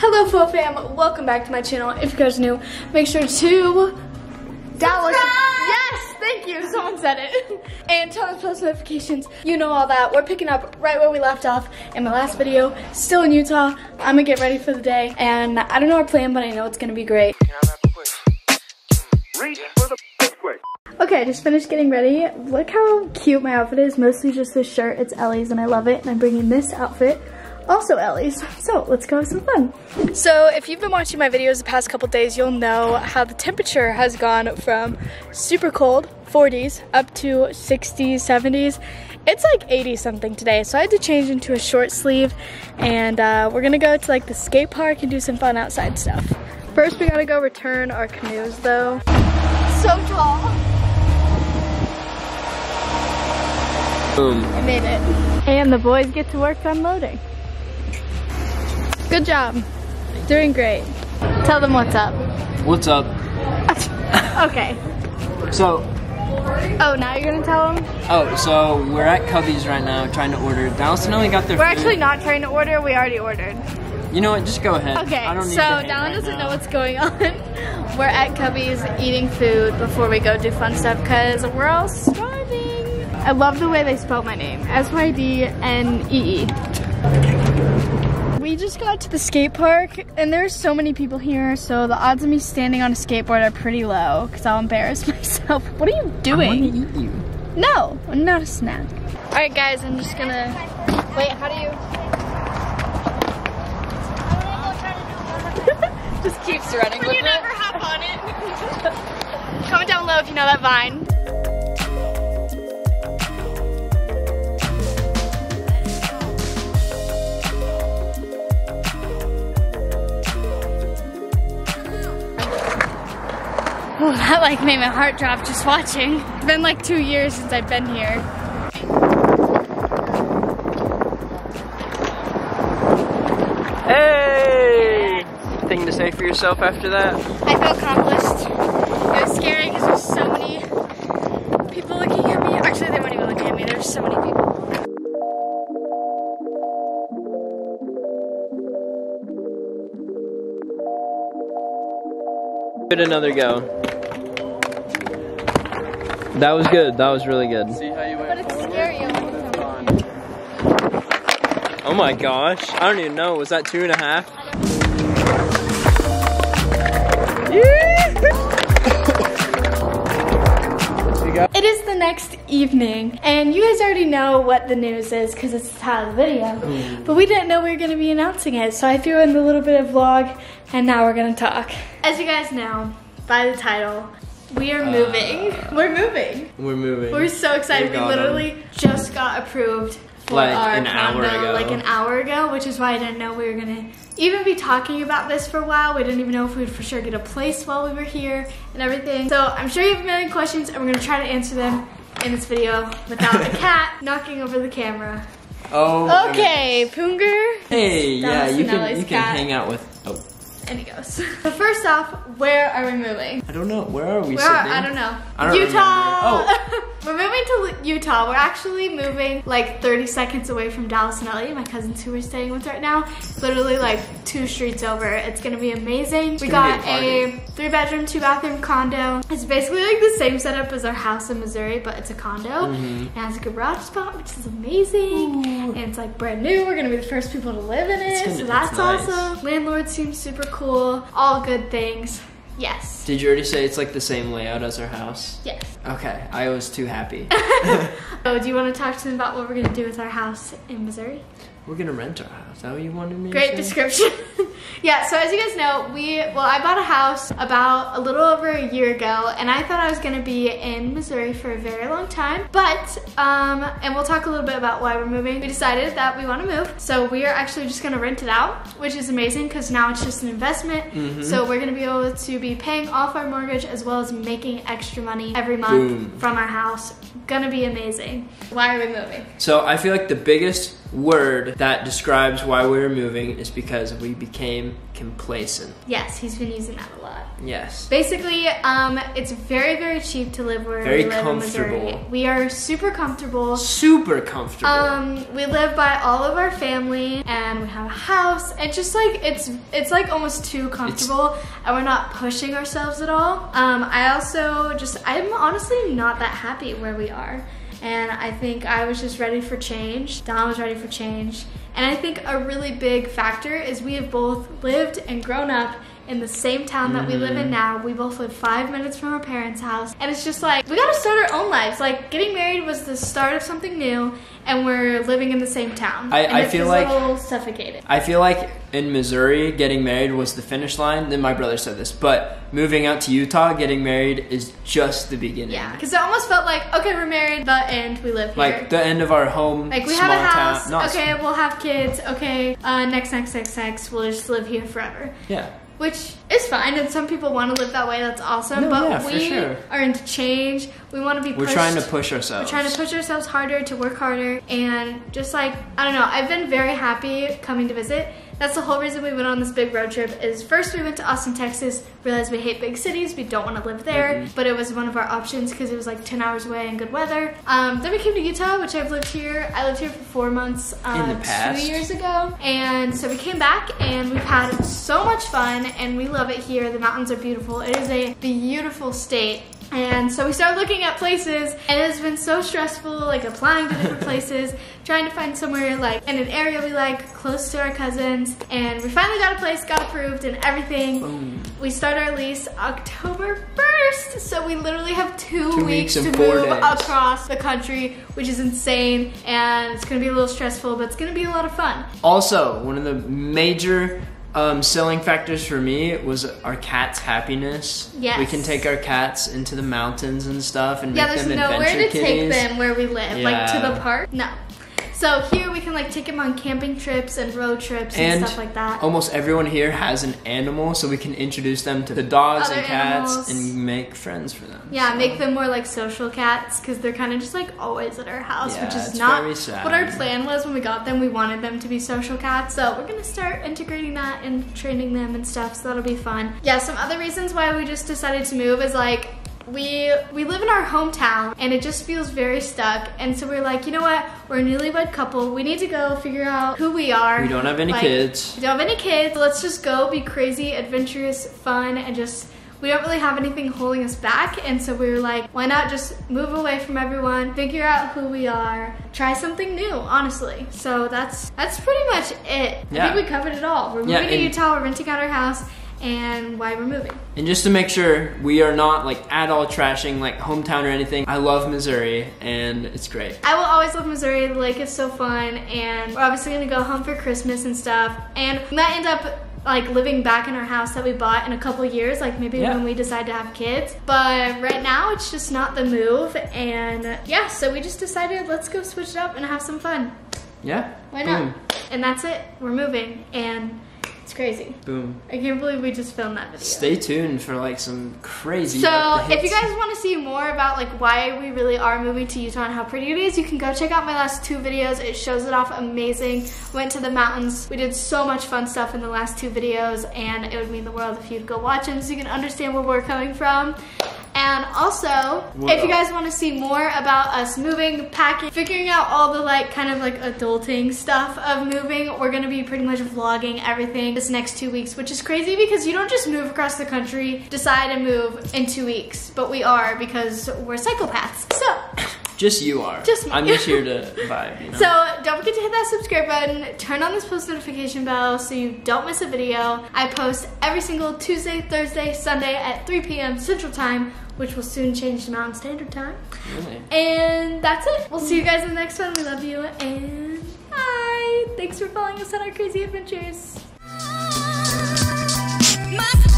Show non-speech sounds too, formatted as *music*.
Hello, Fo fam. Welcome back to my channel. If you guys are new, make sure to download. Yes, thank you. *laughs* Someone said it. And turn on post notifications. You know all that. We're picking up right where we left off in my last video. Still in Utah. I'm gonna get ready for the day, and I don't know our plan, but I know it's gonna be great. Reach for the quick. Okay, I just finished getting ready. Look how cute my outfit is. Mostly just this shirt. It's Ellie's and I love it. And I'm bringing this outfit, also Ellie's. So let's go have some fun. So if you've been watching my videos the past couple days, you'll know how the temperature has gone from super cold, 40s, up to 60s, 70s. It's like 80 something today, so I had to change into a short sleeve. And uh, we're gonna go to like the skate park and do some fun outside stuff. First, we gotta go return our canoes though. So tall. Boom. I made it. And the boys get to work unloading. Good job. Doing great. Tell them what's up. What's up? *laughs* Okay. So, Oh, now you're gonna tell them? oh, so we're at Cubby's right now trying to order. Dallas and Ellie got their food. We're food. actually not trying to order, we already ordered. You know what? Just go ahead. Okay, I don't so need to hang Dallin right doesn't now. know what's going on. *laughs* We're at Cubby's eating food before we go do fun stuff because we're all starving. I love the way they spelled my name. S-Y-D-N-E-E. We just got to the skate park and there's so many people here so the odds of me standing on a skateboard are pretty low because I'll embarrass *laughs* myself. What are you doing? I want doing? to eat you. No, I'm not a snack. All right, guys, I'm just gonna. Wait, how do you? *laughs* just keeps running with You it. never hop on it. *laughs* Comment down below if you know that vine. Oh, that like made my heart drop just watching. It's been like two years since I've been here. Hey! Thing to say for yourself after that? I feel accomplished. It was scary because there's so Give it another go. That was good. That was really good. But it's scary. Oh my gosh. I don't even know. Was that two and a half? It is the next evening, and you guys already know what the news is because it's the title of the video. Hmm. But we didn't know we were going to be announcing it, so I threw in a little bit of vlog, and now we're going to talk. As you guys know by the title, we are uh, moving. we're moving. We're moving. We're so excited. We We, got 'em. literally just got approved for Like our an hour condo, ago. like an hour ago, which is why I didn't know we were gonna even be talking about this for a while. We didn't even know if we would for sure get a place while we were here and everything. So I'm sure you have a million questions, and we're gonna try to answer them in this video without the *laughs* cat knocking over the camera. Oh. Okay, Poonger. Hey, That yeah, you can you can cat. hang out with. Oh, And he goes. *laughs* So first off, where are we moving? I don't know. Where are we Where sitting? are, I don't know. I don't Utah. remember. Oh. *laughs* We're moving to Utah. We're actually moving like 30 seconds away from Dallas and Ellie, my cousins who we're staying with right now. Literally like two streets over. It's gonna be amazing. we got a a, three bedroom, two bathroom condo. It's basically like the same setup as our house in Missouri, but it's a condo. Mm-hmm. It has a garage spot, which is amazing. And it's like brand new. We're gonna be the first people to live in it. gonna- so it's that's nice. awesome. Landlord seems super cool. All good things. Yes. Did you already say it's like the same layout as our house? Yes. Okay, I was too happy. *laughs* *laughs* Oh, do you want to talk to them about what we're gonna do with our house in Missouri? We're gonna rent our house. Is that what you wanted me Great description. *laughs* yeah, so as you guys know, we, well, I bought a house about a little over a year ago, and I thought I was gonna be in Missouri for a very long time, but, um, and we'll talk a little bit about why we're moving. We decided that we wanna move, so we are actually just gonna rent it out, which is amazing, because now it's just an investment, Mm-hmm. so we're gonna be able to be paying off our mortgage as well as making extra money every month Boom. from our house. Gonna be amazing. Why are we moving? So I feel like the biggest word that describes why we were moving is because we became complacent. Yes, he's been using that a lot. Yes. Basically, um, it's very, very cheap to live where Very we live in Missouri. comfortable. We are super comfortable. Super comfortable. Um, we live by all of our family, and we have a house. And just like it's, it's like almost too comfortable, and we're not pushing ourselves at all. Um, I also just, I'm honestly not that happy where we are, and I think I was just ready for change. Don was ready for change, and I think a really big factor is we have both lived and grown up in the same town that we live in now. We both live five minutes from our parents' house. And it's just like, we gotta start our own lives. Like, getting married was the start of something new, and we're living in the same town. I- and I it feel like- a little suffocated. I feel like in Missouri, getting married was the finish line. Then my brother said this, but moving out to Utah, getting married is just the beginning. Yeah, because it almost felt like, okay, we're married, the end, we live here. Like the end of our home. Like we small have a house, Town. Okay, we'll have kids, okay, uh, next, next, next, next, we'll just live here forever. Yeah. Which is fine and some people want to live that way that's awesome No, but yeah, we sure. are into change we want to be We're trying to push ourselves. we're trying to push ourselves harder to work harder and just like i don't know i've been very happy coming to visit that's the whole reason we went on this big road trip is first we went to austin texas realized we hate big cities we don't want to live there Mm-hmm. but it was one of our options because it was like 10 hours away and good weather um, then we came to utah which i've lived here i lived here for four months past. two years ago and so we came back and we've had so much fun and we love it here the mountains are beautiful it is a beautiful state and so we started looking at places and it has been so stressful like applying to different *laughs* places trying to find somewhere like in an area we like close to our cousins and we finally got a place got approved and everything Boom. we start our lease october 1st so we literally have two, Two weeks, weeks to move days. across the country which is insane and it's gonna be a little stressful but it's gonna be a lot of fun Also, one of the major um, selling factors for me was our cat's happiness. Yes. We can take our cats into the mountains and stuff and Yeah, make there's them nowhere adventure to take them where we live, like to the park. No. So here we can like take them on camping trips and road trips and, And stuff like that. almost everyone here has an animal, so we can introduce them to the dogs Other and cats animals. and make friends for them. yeah, So- make them more like social cats because they're kind of just like always at our house, which is not what our plan was when we got them. We wanted them to be social cats, so we're gonna start integrating that and training them and stuff. So that'll be fun. Yeah, some other reasons why we just decided to move is like we we live in our hometown and it just feels very stuck. And so we're like you know what? We're a newlywed couple. We need to go figure out who we are. We don't have any Like, kids. we don't have any kids. Let's just go be crazy adventurous fun and just we don't really have anything holding us back. And so we were like why not just move away from everyone figure out who we are try something new honestly. So that's that's pretty much it. Yeah. i think we covered it all. We're moving Yeah, to utah. We're renting out our house and why we're moving And just to make sure we are not like at all trashing like hometown or anything, I love Missouri and it's great. I will always love Missouri. The lake is so fun, and we're obviously gonna go home for Christmas and stuff. And we might end up like living back in our house that we bought in a couple years, like maybe Yeah. when we decide to have kids. But right now, it's just not the move. And yeah, so we just decided let's go switch it up and have some fun. Yeah. Why not? And that's it. We're moving, and it's crazy. Boom. I can't believe we just filmed that video. Stay tuned for like some crazy. So, the if you guys want to see more about like why we really are moving to Utah and how pretty it is, you can go check out my last two videos. It shows it off amazing. Went to the mountains. We did so much fun stuff in the last two videos, and it would mean the world if you'd go watch them so you can understand where we're coming from. And also, What if you guys want to see more about us moving, packing, figuring out all the like kind of like adulting stuff of moving, we're gonna be pretty much vlogging everything this next two weeks, which is crazy because you don't just move across the country, decide to move in two weeks, but we are because we're psychopaths. So, *coughs* just you are. Just me. I'm just here to *laughs* vibe. You know? so don't forget to hit that subscribe button, turn on this post notification bell so you don't miss a video. I post every single Tuesday, Thursday, Sunday at 3 p.m. Central Time, which will soon change to Mountain Standard Time. Really? And that's it. We'll see you guys in the next one. We love you and bye. Thanks for following us on our crazy adventures. My